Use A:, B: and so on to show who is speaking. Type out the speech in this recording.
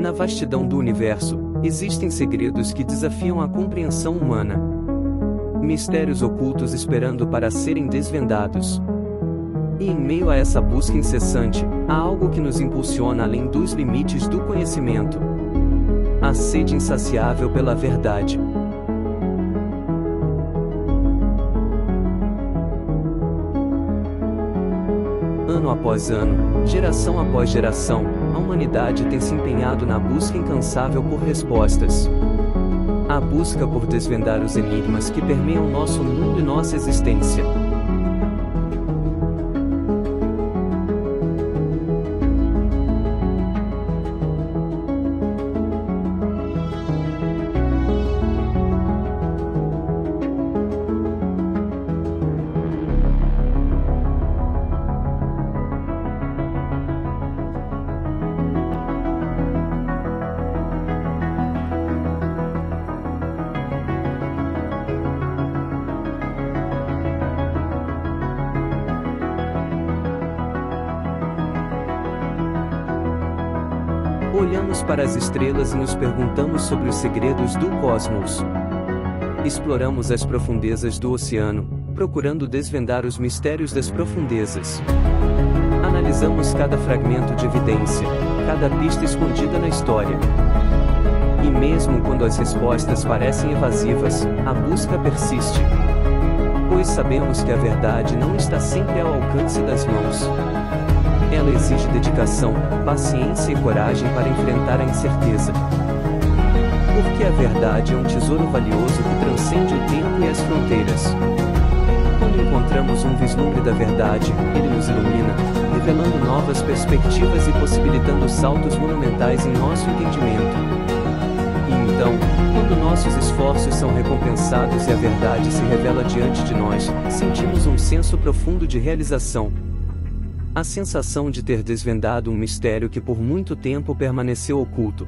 A: Na vastidão do universo, existem segredos que desafiam a compreensão humana. Mistérios ocultos esperando para serem desvendados. E em meio a essa busca incessante, há algo que nos impulsiona além dos limites do conhecimento. A sede insaciável pela verdade. Ano após ano, geração após geração, humanidade tem se empenhado na busca incansável por respostas. A busca por desvendar os enigmas que permeiam nosso mundo e nossa existência. Olhamos para as estrelas e nos perguntamos sobre os segredos do cosmos. Exploramos as profundezas do oceano, procurando desvendar os mistérios das profundezas. Analisamos cada fragmento de evidência, cada pista escondida na história. E mesmo quando as respostas parecem evasivas, a busca persiste. Pois sabemos que a verdade não está sempre ao alcance das mãos. Ela exige dedicação, paciência e coragem para enfrentar a incerteza. Porque a verdade é um tesouro valioso que transcende o tempo e as fronteiras. Quando encontramos um vislumbre da verdade, ele nos ilumina, revelando novas perspectivas e possibilitando saltos monumentais em nosso entendimento. E então, quando nossos esforços são recompensados e a verdade se revela diante de nós, sentimos um senso profundo de realização, a sensação de ter desvendado um mistério que por muito tempo permaneceu oculto.